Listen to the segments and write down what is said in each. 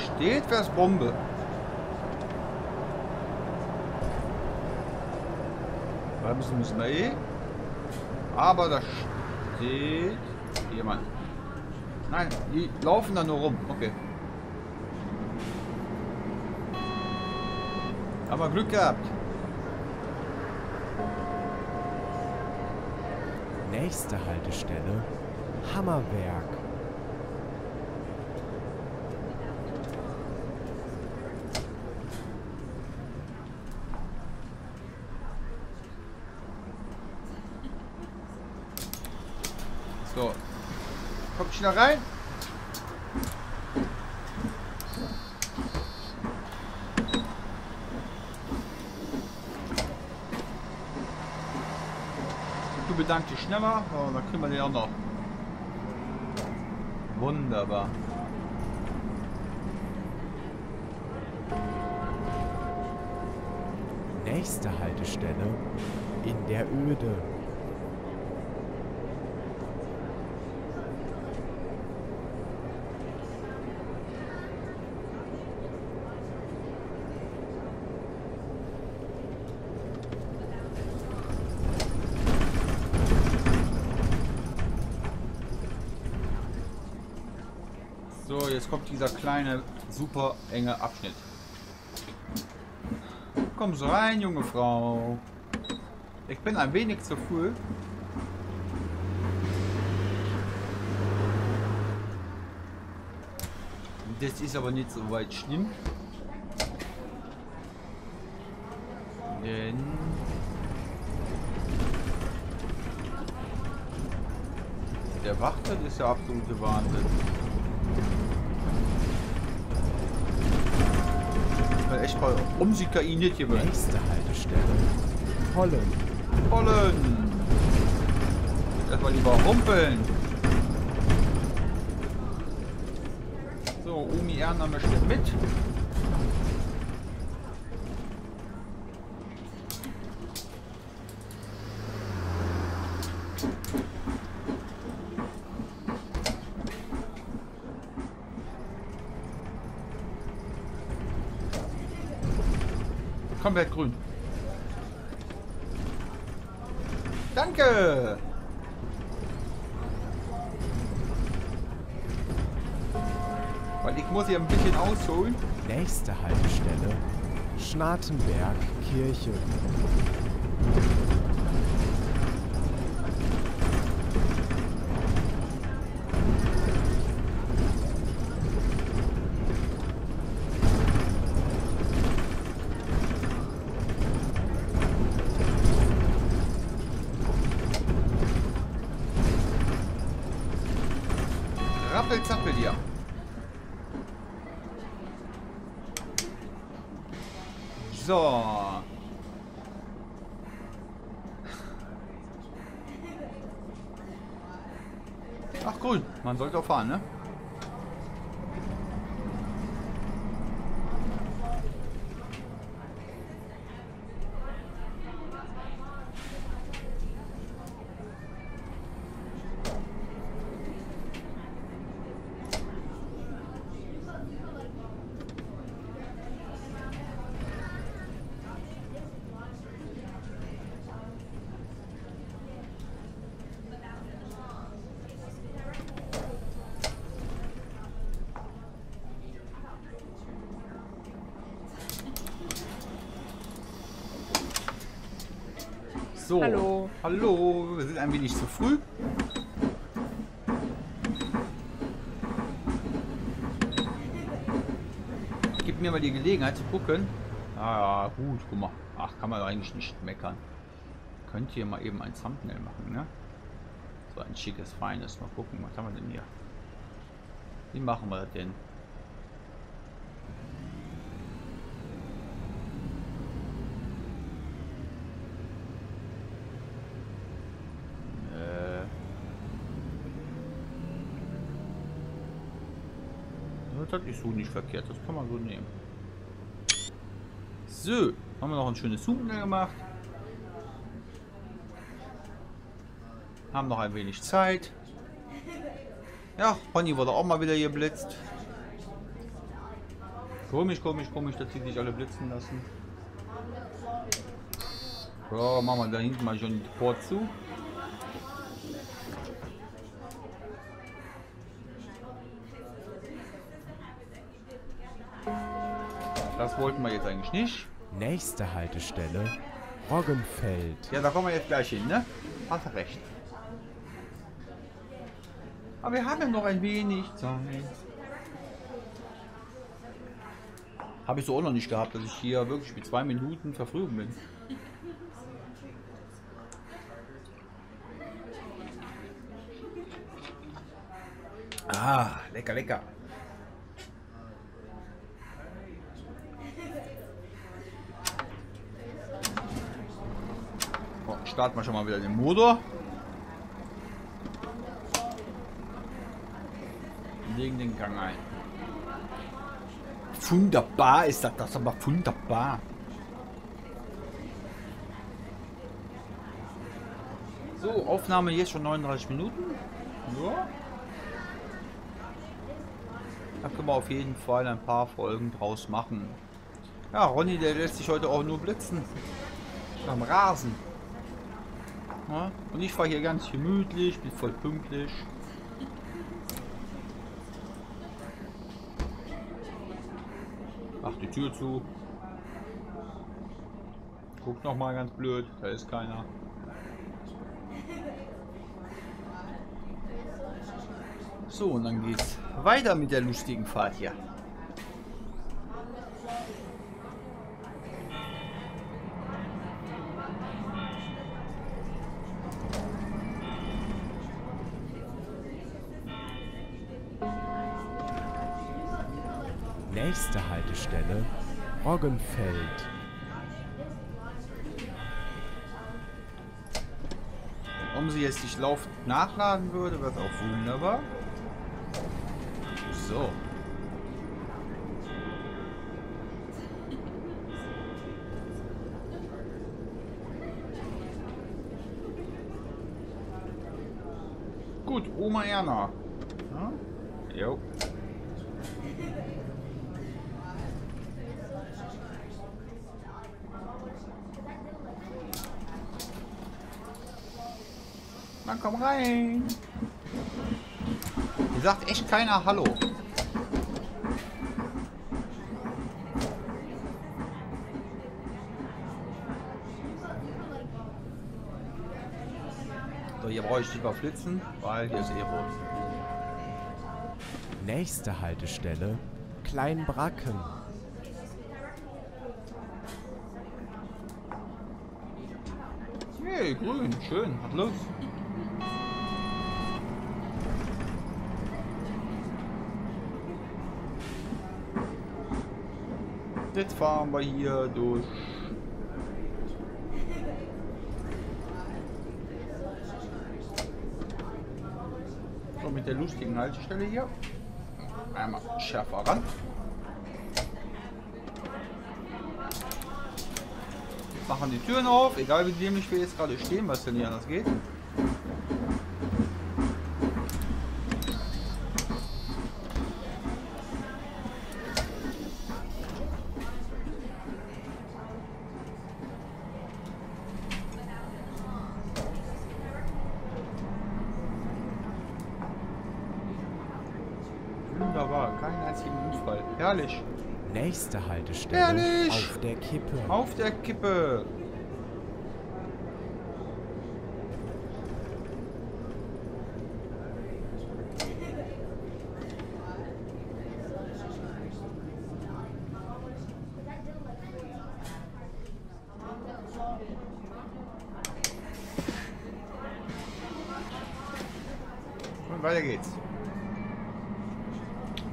steht, wäre es Bombe. Bremsen müssen wir eh. Aber da steht jemand. Nein, die laufen da nur rum. Okay. Aber Glück gehabt. Nächste Haltestelle Hammerwerk. So. Kommt schnell rein. Du bedankst dich schneller. Oh, dann kriegen wir den auch noch. Wunderbar. Nächste Haltestelle in der Öde. So, jetzt kommt dieser kleine, super enge Abschnitt. Komm so rein, junge Frau. Ich bin ein wenig zu früh. Das ist aber nicht so weit schlimm. Denn... Der Wachtert ist der absolute Wahnsinn. Echt mal um die KI nicht gewöhnt. Nächste Haltestelle Hollen. Pollen! Erstmal lieber rumpeln. So, Omi Erna möchte mit. Komplett grün. Danke! Weil ich muss hier ein bisschen ausholen. Nächste Haltestelle Schnatenberg Kirche. Rappelzappel hier. So. Ach grün, man sollte auch fahren, ne? So. Hallo. Hallo, wir sind ein wenig zu früh. Gib mir mal die Gelegenheit zu gucken. Ah, ja, gut, guck mal. Ach, kann man eigentlich nicht meckern. Könnt ihr mal eben ein Thumbnail machen, ne? So ein schickes, feines. Mal gucken, was haben wir denn hier? Wie machen wir das denn? Das ist so nicht verkehrt, das kann man so nehmen. So, haben wir noch ein schönes Thumbnail gemacht. Haben noch ein wenig Zeit. Ja, Pony wurde auch mal wieder geblitzt. Komisch, komisch, komisch, dass sie sich alle blitzen lassen. So, machen wir da hinten mal schon die Port zu. Das wollten wir jetzt eigentlich nicht. Nächste Haltestelle, Roggenfeld. Ja, da kommen wir jetzt gleich hin, ne? Hast recht. Aber wir haben ja noch ein wenig Zeit. Habe ich so auch noch nicht gehabt, dass ich hier wirklich mit zwei Minuten verfrüht bin. Ah, lecker, lecker. Starten wir schon mal wieder den Motor. Legen den Gang ein. Wunderbar ist das, das ist aber wunderbar. So, Aufnahme jetzt schon 39 Minuten. Ja. Da können wir auf jeden Fall ein paar Folgen draus machen. Ja, Ronny, der lässt sich heute auch nur blitzen. Am Rasen. Ja, und ich fahre hier ganz gemütlich, bin voll pünktlich. Mach die Tür zu. Guck noch mal ganz blöd, da ist keiner. So, und dann geht's weiter mit der lustigen Fahrt hier. Roggenfeld. Wenn sie jetzt nicht laufend nachladen würde, wäre auch wunderbar. So. Gut, Oma Erna. Ja? Jo. Na komm rein. Hier sagt echt keiner Hallo. So, hier brauche ich lieber flitzen, weil hier ist eh rot. Nächste Haltestelle, Kleinbracken. Hey, grün, schön, hat Lust. Jetzt fahren wir hier durch. So, mit der lustigen Haltestelle hier. Einmal schärfer ran. Machen die Türen auf, egal wie dämlich wir jetzt gerade stehen, was denn nicht anders geht. Einzigen Unfall. Herrlich. Nächste Haltestelle, Herrlich. auf der Kippe. Auf der Kippe. Und weiter geht's.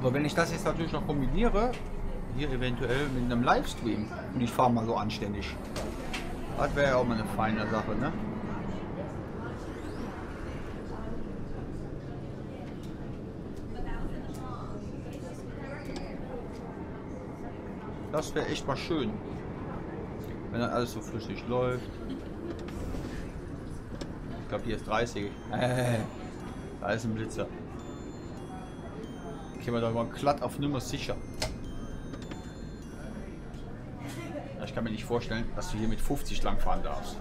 So, wenn ich das jetzt natürlich noch kombiniere, hier eventuell mit einem Livestream und ich fahre mal so anständig. Das wäre ja auch mal eine feine Sache, ne? Das wäre echt mal schön. Wenn dann alles so flüssig läuft. Ich glaube hier ist 30. Äh, da ist ein Blitzer. Gehen wir da mal glatt auf Nummer sicher. Ich kann mir nicht vorstellen, dass du hier mit 50 lang fahren darfst.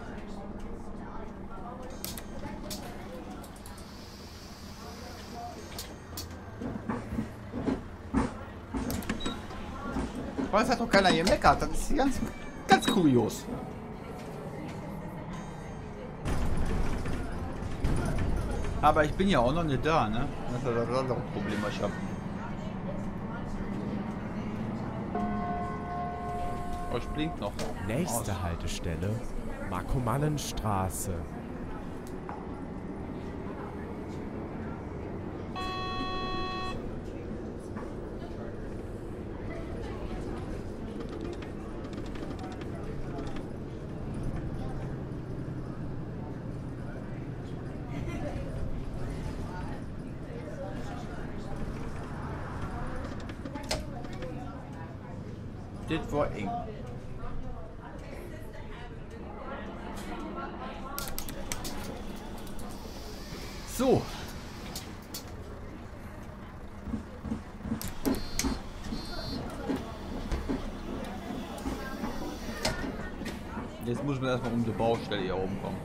Aber es hat doch keiner hier meckert. Das ist ganz, ganz kurios. Aber ich bin ja auch noch nicht da, ne? Das ist das andere Problem, was ich habe. Oh, ich blink noch. Nächste Aus. Haltestelle, Markomallenstraße. Das war eng. So. Jetzt muss man erstmal um die Baustelle hier oben kommen.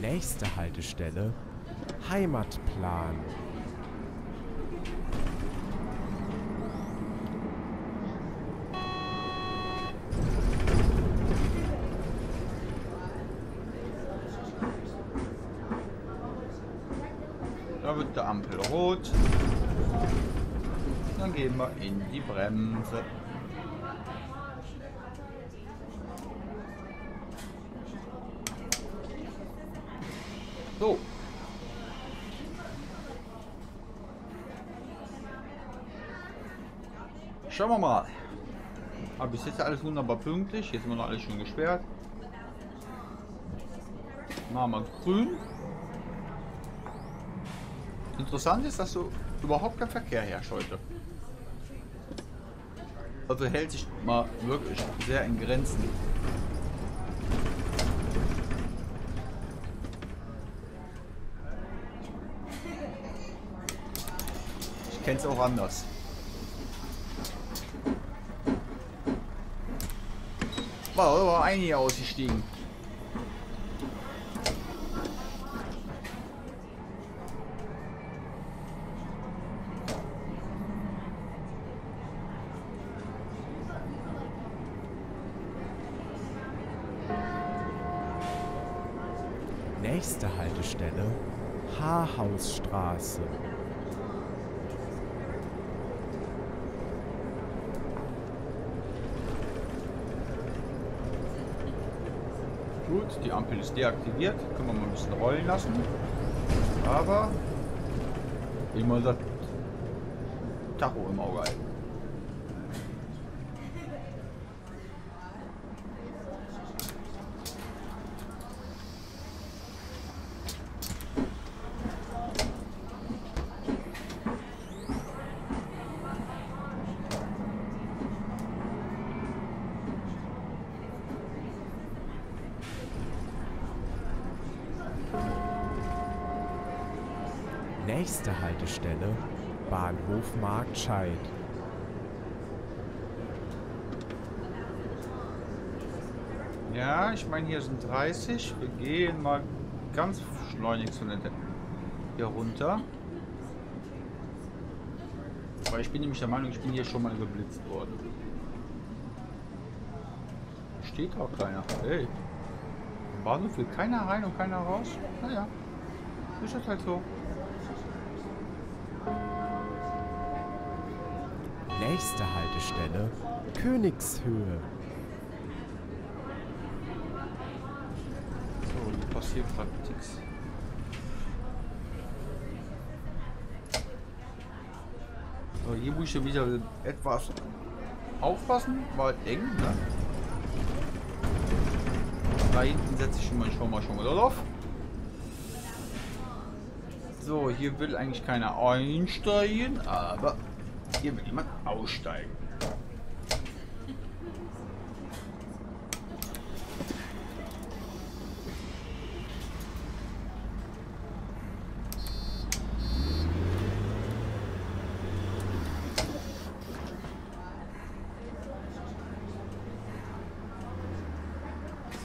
Nächste Haltestelle, Heimatplan. Da wird der Ampel rot. Dann gehen wir in die Bremse. So. Schauen wir mal. Aber bis jetzt alles wunderbar pünktlich. Jetzt sind wir noch alles schön gesperrt. Machen wir grün. Interessant ist, dass so überhaupt kein Verkehr herrscht heute. Also hält sich mal wirklich sehr in Grenzen. Ich kenne es auch anders. Wow, da war einige ausgestiegen. Nächste Haltestelle, Haarhausstraße. Gut, die Ampel ist deaktiviert. Können wir mal ein bisschen rollen lassen. Aber immer das Tacho im Auge halten. Nächste Haltestelle, Bahnhof Marktscheid. Ja, ich meine, hier sind 30. Wir gehen mal ganz schleunigst von der hier runter. Weil ich bin nämlich der Meinung, ich bin hier schon mal geblitzt worden. Steht auch keiner. Hey. Im Bahnhof will keiner rein und keiner raus. Naja. Ist das halt so. Nächste Haltestelle, Königshöhe. So, hier passiert. So, hier muss ich ja wieder etwas aufpassen, weil eng, ne? Da hinten setze ich schon mal schon mal schon mal auf. So, hier will eigentlich keiner einsteigen, aber hier will jemand aussteigen.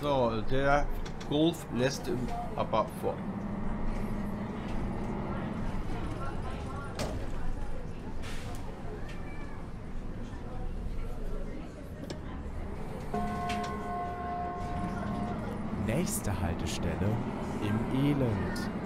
So, der Golf lässt im Upper vor. Nächste Haltestelle im Elend.